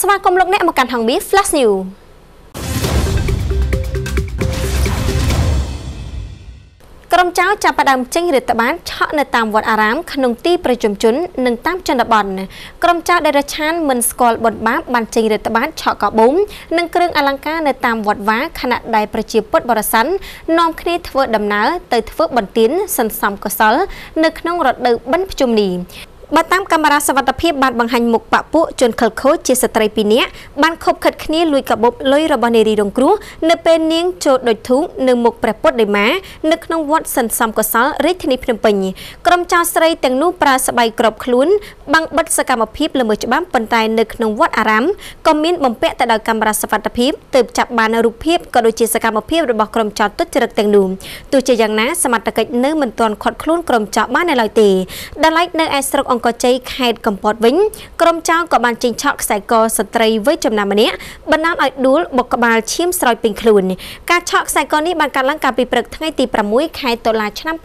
ស្វាគមន៍លោកអ្នកមកកាន់ហងមី Flash News ក្រុមចៅចាប់ផ្ដើមចេញរដ្ឋបាលឆក់នៅតាមវត្តអារាមក្នុងទីប្រជុំជននិងតាមជនបទក្រុមចៅដែលរឆានមិនស្គាល់បុណ្យបាបបានចេញរដ្ឋបាលឆក់កបូមនិងគ្រឿងអលង្ការនៅតាមវត្តវាខណៈដែលប្រជាពុទ្ធបរិស័ទនាំគ្នាធ្វើដំណើរទៅធ្វើបន្ទានសន្សំកុសល នៅក្នុងរដូវបិណ្ឌភ្ជុំនេះ បើតាមកាមេរ៉ាសវត្ថភាពបានបង្ហាញមុខបពួកជនខិលខូចជាស្ត្រីពីរនាក់បានខົບខិតគ្នាលួចកាបូបលុយរបស់នារីរងគ្រោះនៅពេលនាងចូលដូចធូបនៅមុខព្រះពុទ្ធដីមានៅក្នុងវត្តសន្សំកុសលរាជធានីភ្នំពេញក្រុមចៅស្រីទាំងនោះប្រើស្បៃក្របខ្លួនបាំងបិទសកម្មភាពល្មើសច្បាប់ប៉ុន្តែនៅក្នុងវត្តអារាមក៏មានបំពាក់ទៅដោយកាមេរ៉ាសវត្ថភាពទើបចាប់បានរូបភាពក៏ដូចជាសកម្មភាពរបស់ក្រុមចៅទុច្ចរិតទាំងនោះទោះជាយ៉ាងណាសមត្ថកិច្ចនៅមិនទាន់ខាត់ខ្លួនក្រុមចៅបាននៅឡើយទេដែលឡែកនៅឯស្រុកអង្គរជ័យខេត្តកំពតវិញក្រុមចៅក៏បានចេញឆក់ខ្សែកស្ត្រីវ័យចំណាំម្នាក់បណ្ដាលឲ្យដួលបុកក្បាលឈាមស្រោចពេញខ្លួនការឆក់ខ្សែកនេះបានកើតឡើងកាលពីព្រឹកថ្ងៃទី6ខែតុលាឆ្នាំ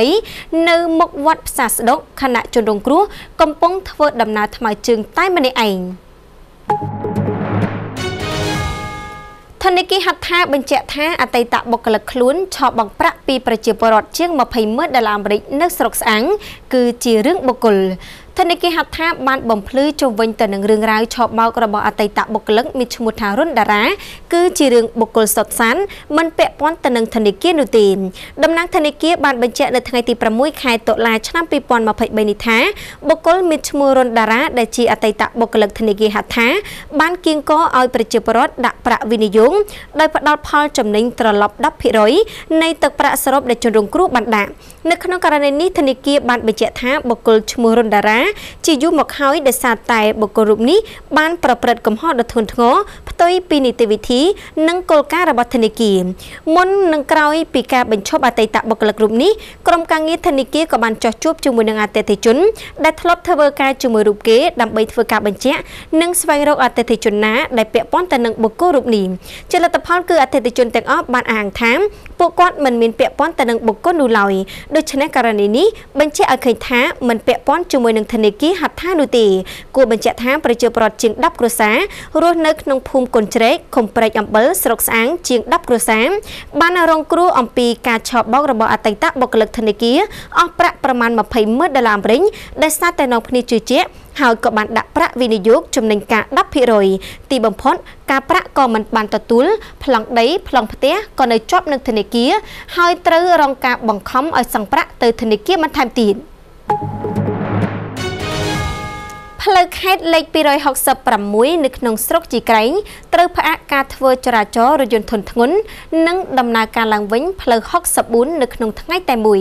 2023នៅមុខវត្តផ្សារស្ដុកខណៈជនរងគ្រោះកំពុងធ្វើដំណើរថ្មើរជើងតែម្នាក់ឯង thank you ធនធានហត្ថថាបញ្ជាក់ថាអតីតបុគ្គលិកខ្លួនឆបង់ប្រាក់ពីប្រជាពលរដ្ឋជាង20ម៉ឺនដុល្លារអាមេរិកនៅស្រុកស្អាំងគឺជារឿងបុគ្គល ធនធានហត្ថថាបានបំភ្លឺជុំវិញទៅនឹងរឿងរ៉ាវឆោបបោករបស់អតីតបុគ្គលិកមានឈ្មោះថារុនដារ៉ាគឺជារឿងបុគ្គលសុតសានមិនពាក់ព័ន្ធទៅនឹងធនធាននោះទេតំណាងធនធានបានបញ្ជាក់នៅថ្ងៃទី6ខែតុលាឆ្នាំ2023នេះថាបុគ្គលមានឈ្មោះរុនដារ៉ាដែលជាអតីតបុគ្គលិកធនធានហត្ថថាបានគៀងកឲ្យប្រជាពលរដ្ឋដាក់ប្រាក់វិនិយោគដោយផ្ដល់ផលចំណេញត្រឡប់10%នៃទឹកប្រាក់សរុបដែលជនរងគ្រោះបានដាក់ នៅក្នុងករណីនេះធនាគារបានបញ្ជាក់ថាបុគ្គលឈ្មោះរុនដារ៉ាជាយូរមកហើយដោយសារតែបុគ្គលរូបនេះបានប្រព្រឹត្តកំហុសដ៏ធ្ងន់ធ្ងរផ្ទុយពីនីតិវិធី និងគោលការណ៍របស់ធនាគារមុននឹងក្រោយពីការបញ្ឈប់អតីតបុគ្គលិករូបនេះក្រុមការងារធនាគារក៏បានចោះជួបជាមួយនឹងអតិថិជន ដែលធ្លាប់ធ្វើការជាមួយរូបគេដើម្បីធ្វើការបញ្ជាក់និងស្វែងរកអតិថិជនណាដែលពាក់ព័ន្ធទៅនឹងបុគ្គលរូបនេះជាលទ្ធផលគឺអតិថិជនទាំងអស់បានអាងថា ពួកគាត់មិនមានពាក់ព័ន្ធទៅនឹងបុគ្គលនោះឡើយដូច្នេះករណីនេះបញ្ជាក់ឲ្យឃើញថាមិនពាក់ព័ន្ធជាមួយនឹងធនាគារហត្ថថានោះទេគួរបញ្ជាក់ថាប្រជាពលរដ្ឋជាង10គ្រួសាររស់នៅក្នុងភូមិគុនជ្រែកឃុំព្រែកអំបិលស្រុកស្អាងជាង10គ្រួសារបានរងគ្រោះអំពីការឆបោករបស់អតីតបុគ្គលិកធនាគារអស់ប្រាក់ប្រមាណ20ម៉ឺនដុល្លារអាមេរិកដែលសារតែនាំគ្នាជឿជាក់ ហើយក៏បានដាក់ប្រាក់វិនិយោគចំណេញការ10%ទីបំផុតការប្រាក់ក៏មិនបានទទួលប្លង់ដីប្លង់ផ្ទះក៏នៅជាប់នឹងធនាគារហើយត្រូវរងការបង្ខំឲ្យសងប្រាក់ទៅធនាគារបន្ថែមទៀត ផ្លូវខេត្តលេខ266នៅក្នុងស្រុកជីក្រែងត្រូវផ្អាកការធ្វើចរាចរណ៍រថយន្តធុនធ្ងន់និងដំណើរការឡើងវិញផ្លូវ64នៅក្នុងថ្ងៃតែមួយ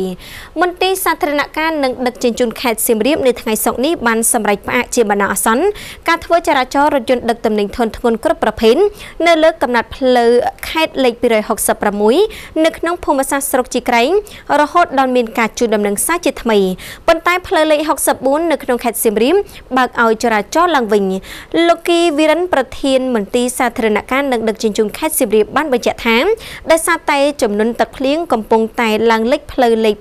មន្ទីរសាធារណការនិងដឹកជញ្ជូនខេត្តសៀមរាបនៅថ្ងៃសុក្រនេះបានសម្រេចផ្អាកជាបណ្ដោះអាសន្នការធ្វើចរាចរណ៍រថយន្តដឹកទំនិញធុនធ្ងន់គ្រប់ប្រភេទនៅលើកំណត់ផ្លូវខេត្តលេខ266នៅក្នុងភូមិសាស្ត្រស្រុកជីក្រែងរហូតដល់មានការជួលដំណឹងសារជាថ្មីប៉ុន្តែផ្លូវលេខ64នៅក្នុងខេត្តសៀមរាបបើកឲ្យចរាចរណ៍ឡើងវិញលោកគីវីរិនប្រធានមន្ទីរសាធារណការនិងដឹកជញ្ជូនខេត្តសៀមរាបបានបញ្ជាក់ថាដោយសារតែចំនួនទឹកភ្លៀងកំពុងតែឡើងលេខផ្លូវលេខ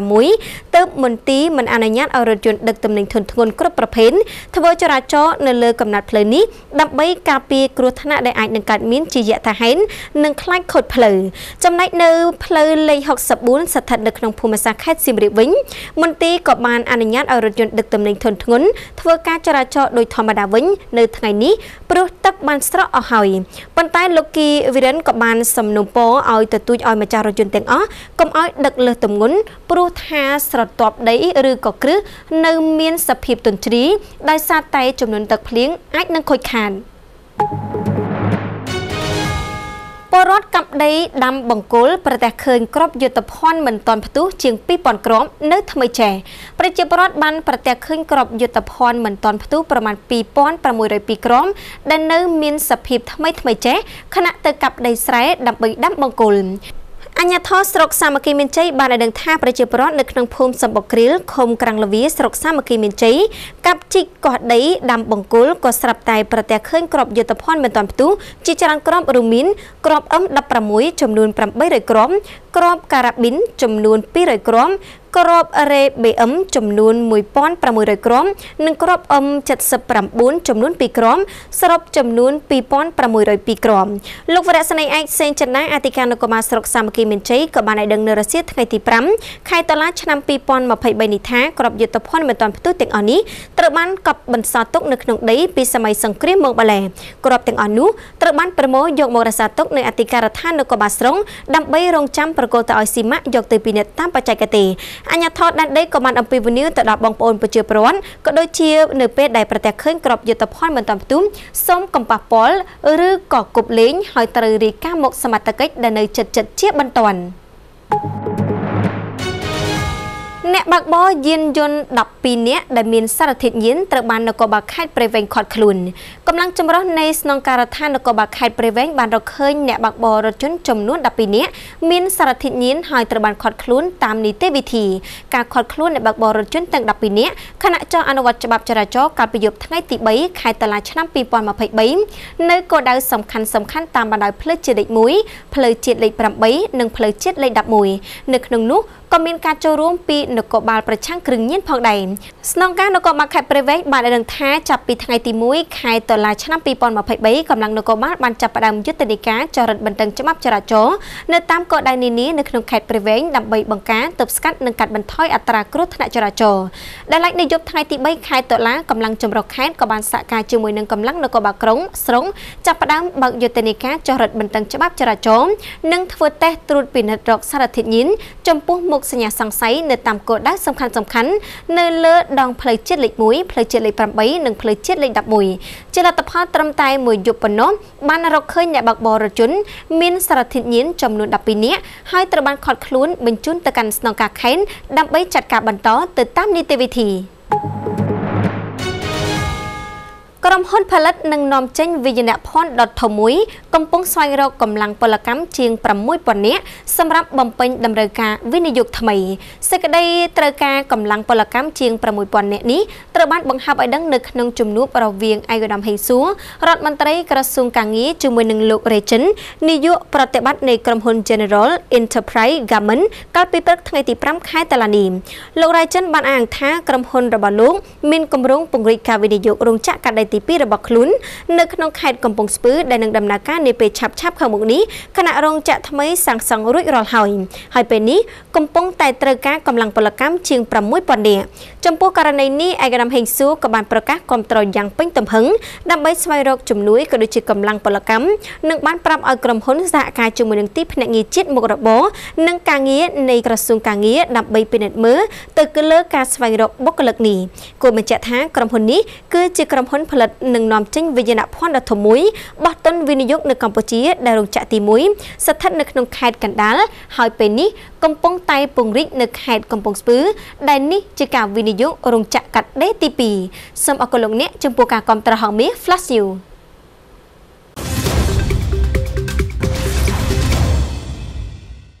266ទើបមន្ទីរមិនអនុញ្ញាតឲ្យរថយន្តដឹកទំនិញធុនធ្ងន់គ្រប់ប្រភេទធ្វើចរាចរណ៍នៅលើកំណត់ផ្លូវនេះដើម្បីការពារគ្រោះថ្នាក់ដែលអាចនឹងកើតមានជាយថាហេតុនិងខ្លាចខូចផ្លូវចំណែកនៅផ្លូវលេខ64ស្ថិតនៅក្នុងភូមិសាស្ត្រខេត្តសៀមរាបវិញមន្ទីរក៏បានអនុញ្ញាតឲ្យរថយន្តដឹកទំនិញធុនធ្ងន់ធ្វើការចរាចរណ៍ដោយធម្មតាវិញនៅថ្ងៃនេះព្រោះទឹកបានស្រកអស់ហើយប៉ុន្តែលោកគីវីរិនក៏បានសំណូមពរឲ្យទទូចឲ្យម្ចាស់រថយន្តទាំងអស់កុំឲ្យដឹកលើសទម្ងន់ព្រោះថាស្រទាប់ដីឬក៏គ្រឹះនៅមានសភាពទន្ទ្រាយដោយសារតែចំនួនទឹកភ្លៀងអាចនឹងខូចខាត thank you ពលរដ្ឋកាប់ដីដាំបង្គោលប្រទះឃើញក្របយុទ្ធភ័ណ្ឌមិនទាន់ផ្ទុះជាង2000គ្រាប់នៅថ្មីចេះប្រជាពលរដ្ឋបានប្រទះឃើញក្របយុទ្ធភ័ណ្ឌមិនទាន់ផ្ទុះប្រមាណ2602គ្រាប់ដែលនៅមានសភាពថ្មីថ្មីចេះខណៈទៅកាប់ដីស្រែដើម្បីដាំបង្គោល អញ្ញាធរស្រុកសាមគ្គីមានជ័យបានឲ្យដឹងថាប្រជាពលរដ្ឋនៅក្នុងភូមិសំបុកគ្រីលឃុំក្រាំងលវីស្រុកសាមគ្គីមានជ័យកាប់ជីកកោះដីដាំបង្គោលក៏ស្រាប់តែប្រទះឃើញក្របយុទ្ធភ័ណ្ឌមិនទាន់ផ្ទុះជាច្រើនក្របរួមមានក្រប M16 ចំនួន800គ្រាប់ក្របការ៉ាប៊ីនចំនួន200គ្រាប់ គ្រាប់រ៉េ BM ចំនួន1600គ្រាប់និងគ្រាប់ M79 ចំនួន2គ្រាប់សរុបចំនួន2602គ្រាប់លោកវរៈស្នេហ៍ឯកសេងចិនណាអធិការនគរបាលស្រុកសាមគ្គីមានជ័យក៏បានឲ្យដឹងនៅរសៀលថ្ងៃទី5ខែតុលាឆ្នាំ2023នេះថាក្របយុទ្ធភ័ណ្ឌមិនទាន់ផ្ទុះទាំងអស់នេះត្រូវបានកប់បន្សល់ទុកនៅក្នុងដីពីសម័យសង្គ្រាមមកម្ល៉េះក្របទាំងអស់នោះត្រូវបានប្រមូលយកមករក្សាទុកនៅអធិការដ្ឋាននគរបាលស្រុងដើម្បីរងចាំប្រកល់ទៅឲ្យស៊ីម៉ាក់យកទៅពិនិត្យតាមបច្ចេកទេសអញ្ញាធរដែនដីក៏បានអំពាវនាវទៅដល់បងប្អូនប្រជាពលរដ្ឋក៏ដូចជានៅពេលដែលប្រទះឃើញក្របយុទ្ធភ័ណ្ឌមិនតាន់ផ្ទុំសូមកំប៉ះពលឬក៏គប់លេងហើយត្រូវរាយការណ៍មកសមត្ថកិច្ចដែលនៅចិត្តចិត្តជាបន្ទាន់។ អ្នកបើកបរយានយន្ត12នាក់ដែលមានសារធាតុញៀនត្រូវបាននគរបាលខេត្តព្រៃវែងឃាត់ខ្លួនកម្លាំងចម្រុះនៃស្នងការដ្ឋាននគរបាលខេត្តព្រៃវែងបានរកឃើញអ្នកបើកបររថយន្តចំនួន12នាក់មានសារធាតុញៀនហើយត្រូវបានឃាត់ខ្លួនតាមនីតិវិធីការឃាត់ខ្លួនអ្នកបើកបររថយន្តទាំង12នាក់ខណៈចុះអនុវត្តច្បាប់ចរាចរណ៍កាលពីយប់ថ្ងៃទី3ខែតុលាឆ្នាំ2023នៅគោលដៅសំខាន់សំខាន់តាមបណ្ដោយផ្លូវជាតិលេខ1ផ្លូវជាតិលេខ8និងផ្លូវជាតិលេខ11នៅក្នុងនោះ ក៏មានការចូលរួមពីនគរបាលប្រឆាំងគ្រឿងញៀនផងដែរស្នងការនគរបាលខេត្តព្រៃវែងបានឲ្យដឹងថាចាប់ពីថ្ងៃទី1ខែតុលាឆ្នាំ2023កម្លាំងនគរបាលបានចាប់ផ្ដើមយុទ្ធនាការចរិតបន្ទឹងច្បាប់ចរាចរណ៍នៅតាមគោលដៅនានានៅក្នុងខេត្តព្រៃវែងដើម្បីបង្ការទប់ស្កាត់និងកាត់បន្ថយអត្រាគ្រោះថ្នាក់ចរាចរណ៍ដែលឡែកនៅយប់ថ្ងៃទី3ខែតុលាកម្លាំងចម្រុះខេត្តក៏បានសហការជាមួយនឹងកម្លាំងនគរបាលក្រុងស្រុងចាប់ផ្ដើមបើកយុទ្ធនាការចរិតបន្ទឹងច្បាប់ចរាចរណ៍និងធ្វើតេស្តត្រួតពិនិត្យរកសារធាតុញៀនចំពោះមុខសញ្ញាសង្ស័យនៅតាមគោលដៅសំខាន់សំខាន់នៅលើដងផ្លូវជាតិលេខ1ផ្លូវជាតិលេខ8និងផ្លូវជាតិលេខ11ជាលទ្ធផលត្រឹមតែមួយយប់ប៉ុណ្ណោះបានរកឃើញអ្នកបើកបររថយន្តមានសារធាតុញៀនចំនួន12នាក់ហើយត្រូវបានឃាត់ខ្លួនបញ្ជូនទៅកាន់ស្នងការខេត្តដើម្បីចាត់ការបន្តទៅតាមនីតិវិធី។ ក្រុមហ៊ុនផលិតនិងនាំចេញវិញ្ញាណភ័ណ្ឌដុតធំមួយកំពុងស្វែងរកកម្លាំងពលកម្មជាង6000នាក់សម្រាប់បំពេញតម្រូវការវិនិយោគថ្មីសេចក្តីត្រូវការកម្លាំងពលកម្មជាង6000នាក់នេះត្រូវបានបង្ហាប់ឲ្យដឹងនៅក្នុងជំនួបរវាងឯកឧត្តមហេងសួររដ្ឋមន្ត្រីក្រសួងកាងារជាមួយនឹងលោក Rechen នាយកប្រតិបត្តិនៃក្រុមហ៊ុន General Enterprise Garment កាលពីព្រឹកថ្ងៃទី5ខែតុលានេះលោក Rechen បានអះអាងថាក្រុមហ៊ុនរបស់លោកមានគម្រោងពង្រីកការវិនិយោគរោងចក្រកាដីទី2របស់ខ្លួននៅក្នុងខេត្តកំពង់ស្ពឺដែលនឹងដំណើរការនាពេលឆាប់ៗខាងមុខនេះគណៈរោងចក្រថ្មីសាងសង់រួចរាល់ហើយហើយពេលនេះកំពុងតែត្រូវការកម្លាំងពលកម្មជាង6000នាក់ចំពោះករណីនេះឯកឧត្តមហេងសួរក៏បានប្រកាសគាំទ្រយ៉ាងពេញទំហឹងដើម្បីស្វែងរកជំនួយក៏ដូចជាកម្លាំងពលកម្មនិងបានប្រាប់ឲ្យក្រុមហ៊ុនសហការជាមួយនឹងទីភ្នាក់ងារជាតិមុខរបរនិងការងារនៃក្រសួងការងារដើម្បីពិនិត្យមើលទៅលើការស្វែងរកបុគ្គលិកនេះគួរបញ្ជាក់ថាក្រុមហ៊ុននេះគឺជាក្រុមហ៊ុនផលិតនិងនាំចេញវិញ្ញាណភ័ណ្ឌដ៏ធំមួយបោះទុនវិនិយោគនៅកម្ពុជាដែលរោងចក្រទី1ស្ថិតនៅក្នុងខេត្តកណ្ដាលហើយពេលនេះកំពុងតែពង្រីកនៅខេត្តកំពង់ស្ពឺដែលនេះជាការវិនិយោគរោងចក្រកាត់ដេរទី2សូមអរគុណលោកអ្នកចំពោះការគាំទ្រហងមាស Flash News